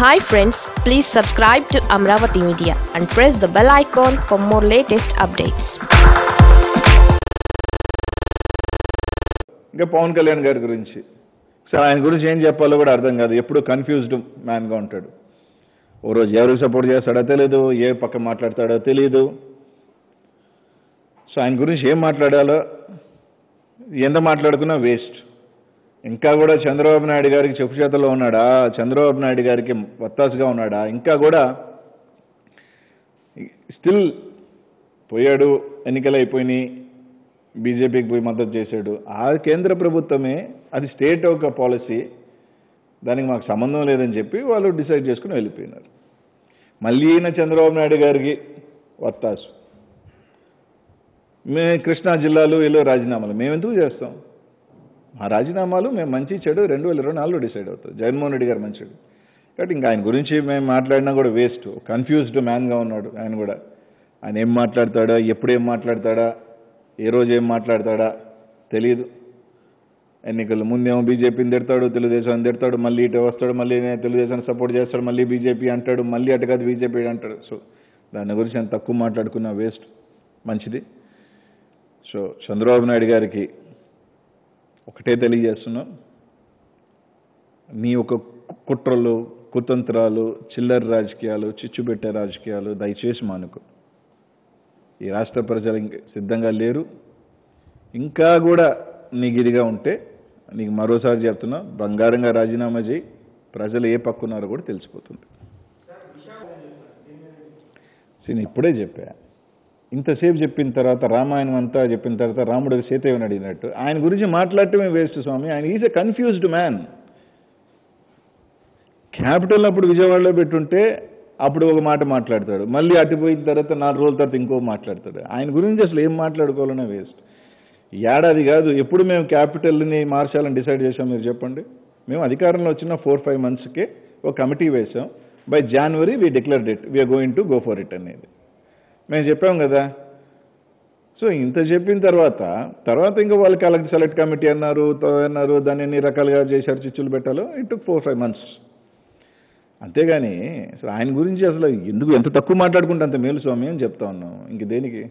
Hi friends please subscribe to Amaravati media and press the bell icon for more latest updates ఇంకా పవన్ కళ్యాణ్ గారి గురించి. Sir ఆయన గురించి ఏం చెప్పాలో కూడా అర్థం కాదు. ఎప్పుడు కన్ఫ్యూజ్డ్ మ్యాన్గా ఉంటాడు. ఓ రోజు ఎవరికి సపోర్ట్ చేస్తాడో తెలియదు ఏ పక్క మాట్లాడతాడో తెలియదు సో ఆయన గురించి ఏం మాట్లాడాలో ఎంత మాట్లాడుకున్నా వేస్ట్ ఇంకా కూడా చంద్రబాబు నాయుడు గారికి చెప్పు చేతల్లో ఉన్నాడా? చంద్రబాబు నాయుడు గారికి వత్తాసుగా ఉన్నాడా? ఇంకా కూడా స్టిల్ పోయాడు ఎన్నికలు అయిపోయినాయి బీజేపీకి పోయి మద్దతు చేశాడు. ఆ కేంద్ర ప్రభుత్వమే అది స్టేట్ ఒక పాలసీ దానికి మాకు సంబంధం లేదని చెప్పి వాళ్ళు డిసైడ్ చేసుకుని వెళ్ళిపోయినారు. మళ్ళీ ఈయన చంద్రబాబు నాయుడు గారికి వత్తాసు. మే కృష్ణా జిల్లాలో వీళ్ళు రాజీనామాలు. మేము ఎందుకు చేస్తాం? మా రాజీనామాలు మేము మంచి చెడు రెండు వేల ఇరవై నాలుగులో డిసైడ్ అవుతుంది జగన్మోహన్ రెడ్డి గారు మంచిడు కాబట్టి ఇంకా ఆయన గురించి మేము మాట్లాడినా కూడా వేస్ట్. కన్ఫ్యూజ్డ్ మ్యాన్గా ఉన్నాడు ఆయన కూడా. ఆయన ఏం మాట్లాడతాడా ఎప్పుడు ఏం మాట్లాడతాడా ఏ రోజు ఏం మాట్లాడతాడా తెలియదు ఎన్నికల ముందేమో బీజేపీని తిడతాడు తెలుగుదేశాన్ని తిడతాడు మళ్ళీ ఇటు వస్తాడు మళ్ళీ తెలుగుదేశాన్ని సపోర్ట్ చేస్తాడు మళ్ళీ బీజేపీ అంటాడు మళ్ళీ అటు కాదు బీజేపీ అంటాడు. సో దాని గురించి నేను తక్కువ మాట్లాడుకున్నా వేస్ట్. మంచిది. సో చంద్రబాబు నాయుడు గారికి ఒకటే తెలియజేస్తున్నాం. మీ ఒక కుట్రలు కుతంత్రాలు చిల్లర రాజకీయాలు చిచ్చుబెట్టే రాజకీయాలు దయచేసి మానుకో. ఈ రాష్ట్ర ప్రజలు ఇంక సిద్ధంగా లేరు. ఇంకా కూడా నీకు ఇదిగా ఉంటే నీకు మరోసారి చెప్తున్నా బంగారంగా రాజీనామా చేయి. ప్రజలు ఏ పక్కున్నారో కూడా తెలిసిపోతుంది. నేను ఇప్పుడే చెప్పా. ఇంతసేపు చెప్పిన తర్వాత రామాయణం అంతా చెప్పిన తర్వాత రాముడు సీతయ్యని అడిగినట్టు ఆయన గురించి మాట్లాడటమే వేస్ట్ స్వామి. ఆయన is a confused man. Capital అప్పుడు విజయవాడలో పెట్టుంటే అప్పుడు ఒక మాట మాట్లాడతాడు. మళ్ళీ అటు పోయిన తర్వాత నాలుగు రోజుల తర్వాత ఇంకో మాట్లాడతాడు. ఆయన గురించి అసలు ఏం మాట్లాడుకోవాలనే వేస్ట్. ఏడాది కాదు ఎప్పుడు మేము క్యాపిటల్ని మార్చాలని డిసైడ్ చేసాం మీరు చెప్పండి. మేము అధికారంలో వచ్చిన ఫోర్ ఫైవ్ మంత్స్కే ఒక కమిటీ వేసాం by January we declared it. We are going to go for it అనేది. మేము చెప్పాం కదా. సో ఇంత చెప్పిన తర్వాత తర్వాత ఇంకా వాళ్ళు కలెక్ట్ సెలెక్ట్ కమిటీ అన్నారు తో అన్నారు దాన్ని ఎన్ని రకాలుగా చేశారు చిచ్చులు పెట్టాలో ఇట్ ఫోర్ ఫైవ్ మంత్స్ అంతేగాని అసలు ఆయన గురించి అసలు ఎందుకు ఎంత తక్కువ మాట్లాడుకుంటే అంత మేలు స్వామి అని చెప్తా ఉన్నాం. ఇంక దేనికి?